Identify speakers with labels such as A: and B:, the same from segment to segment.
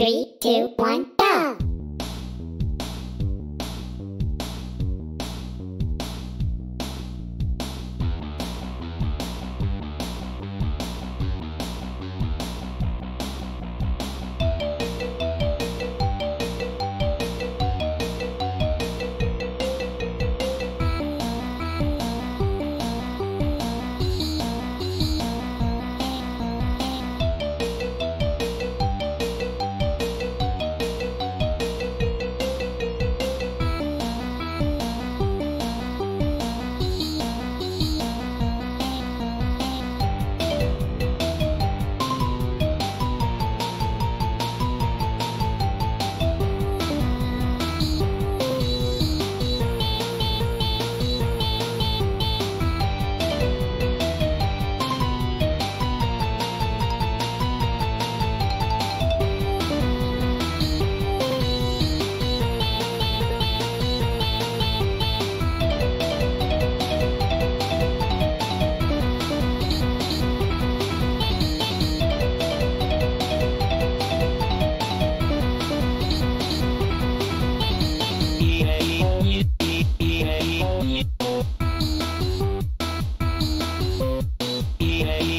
A: Three, two, one.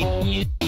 A: you.